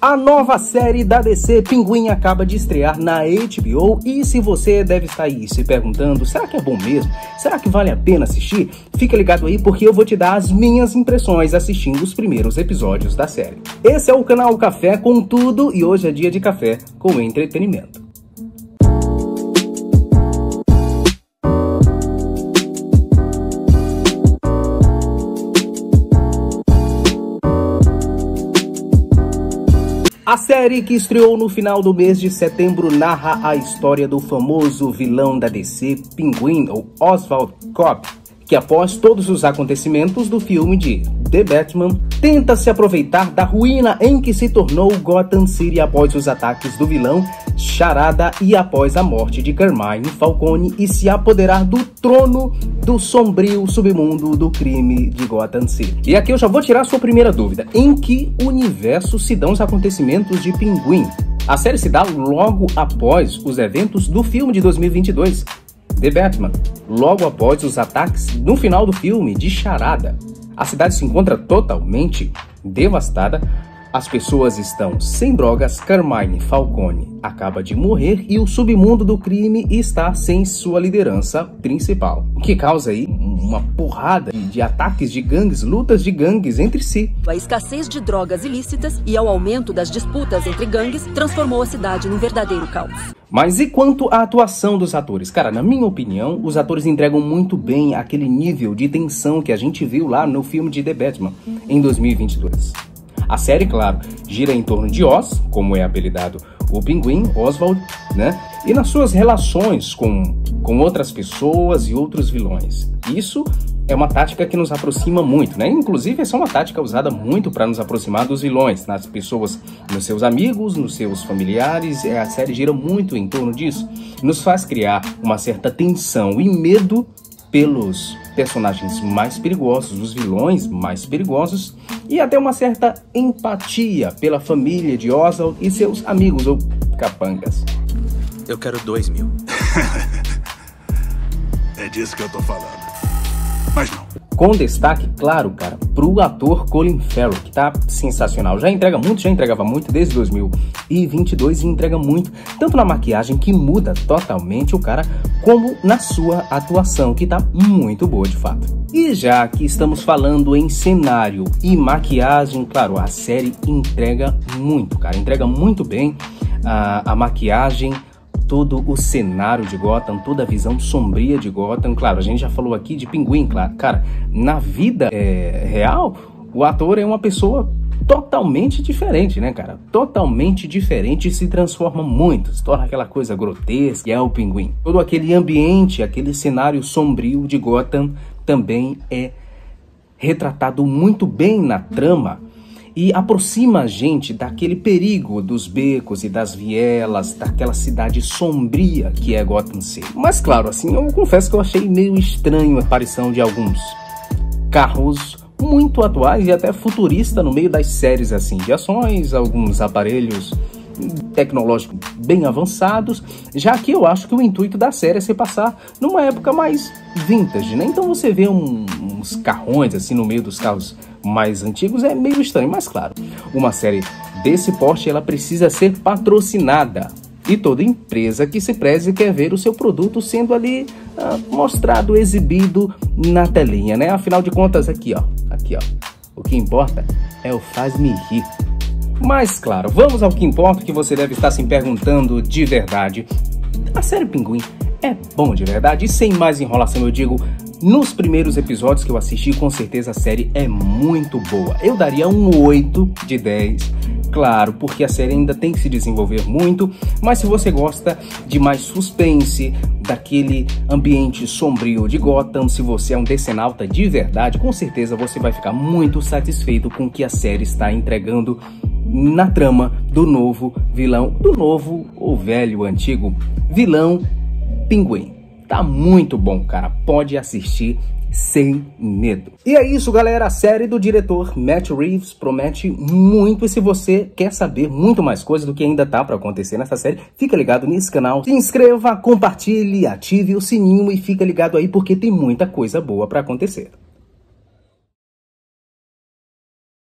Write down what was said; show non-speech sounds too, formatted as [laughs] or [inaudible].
A nova série da DC Pinguim acaba de estrear na HBO e se você deve estar aí se perguntando, será que é bom mesmo? Será que vale a pena assistir? Fica ligado aí porque eu vou te dar as minhas impressões assistindo os primeiros episódios da série. Esse é o canal Café com tudo e hoje é dia de café com entretenimento. A série que estreou no final do mês de setembro narra a história do famoso vilão da DC, Pinguim, ou Oswald Cobb, que após todos os acontecimentos do filme de The Batman, tenta se aproveitar da ruína em que se tornou Gotham City após os ataques do vilão Charada e após a morte de Carmine Falcone e se apoderar do trono do sombrio submundo do crime de Gotham City. E aqui eu já vou tirar sua primeira dúvida. Em que universo se dão os acontecimentos de Pinguim? A série se dá logo após os eventos do filme de 2022, The Batman, logo após os ataques no final do filme de Charada. A cidade se encontra totalmente devastada, as pessoas estão sem drogas, Carmine Falcone acaba de morrer e o submundo do crime está sem sua liderança principal, o que causa aí uma porrada de ataques de gangues, lutas de gangues entre si. A escassez de drogas ilícitas e ao aumento das disputas entre gangues transformou a cidade num verdadeiro caos. Mas e quanto à atuação dos atores? Cara, na minha opinião, os atores entregam muito bem aquele nível de tensão que a gente viu lá no filme de The Batman em 2022. A série, claro, gira em torno de Oz, como é apelidado o pinguim, Oswald, né? E nas suas relações com, com outras pessoas e outros vilões. Isso é uma tática que nos aproxima muito, né? Inclusive, essa é uma tática usada muito para nos aproximar dos vilões, nas pessoas, nos seus amigos, nos seus familiares. A série gira muito em torno disso. Nos faz criar uma certa tensão e medo pelos personagens mais perigosos, os vilões mais perigosos, e até uma certa empatia pela família de Oswald e seus amigos ou capangas. Eu quero dois mil. [laughs] é disso que eu tô falando. Mas não. Com destaque, claro, cara, pro ator Colin Farrell, que tá sensacional. Já entrega muito, já entregava muito desde 2022 e entrega muito, tanto na maquiagem que muda totalmente o cara, como na sua atuação, que tá muito boa de fato. E já que estamos falando em cenário e maquiagem, claro, a série entrega muito, cara, entrega muito bem a, a maquiagem, todo o cenário de Gotham, toda a visão sombria de Gotham. Claro, a gente já falou aqui de Pinguim, claro. Cara, na vida é, real, o ator é uma pessoa totalmente diferente, né, cara? Totalmente diferente e se transforma muito, se torna aquela coisa grotesca é o Pinguim. Todo aquele ambiente, aquele cenário sombrio de Gotham também é retratado muito bem na trama e aproxima a gente daquele perigo dos becos e das vielas, daquela cidade sombria que é Gotham City. Mas claro, assim, eu confesso que eu achei meio estranho a aparição de alguns carros muito atuais e até futurista no meio das séries assim de ações, alguns aparelhos tecnológicos bem avançados, já que eu acho que o intuito da série é se passar numa época mais vintage, né? Então você vê um, uns carrões assim no meio dos carros mais antigos é meio estranho, mas claro, uma série desse porte ela precisa ser patrocinada. E toda empresa que se preze quer ver o seu produto sendo ali ah, mostrado, exibido na telinha, né? Afinal de contas, aqui ó, aqui ó, o que importa é o faz-me rir. Mas claro, vamos ao que importa, que você deve estar se perguntando de verdade. A série Pinguim é bom de verdade? E sem mais enrolação eu digo, nos primeiros episódios que eu assisti, com certeza a série é muito boa. Eu daria um 8 de 10. Claro, porque a série ainda tem que se desenvolver muito, mas se você gosta de mais suspense, daquele ambiente sombrio de Gotham, se você é um decenalta de verdade, com certeza você vai ficar muito satisfeito com o que a série está entregando na trama do novo vilão, do novo ou velho, antigo vilão Pinguim. Tá muito bom, cara. Pode assistir sem medo. E é isso, galera. A série do diretor Matt Reeves promete muito. E se você quer saber muito mais coisas do que ainda tá para acontecer nessa série, fica ligado nesse canal. Se inscreva, compartilhe, ative o sininho e fica ligado aí porque tem muita coisa boa para acontecer.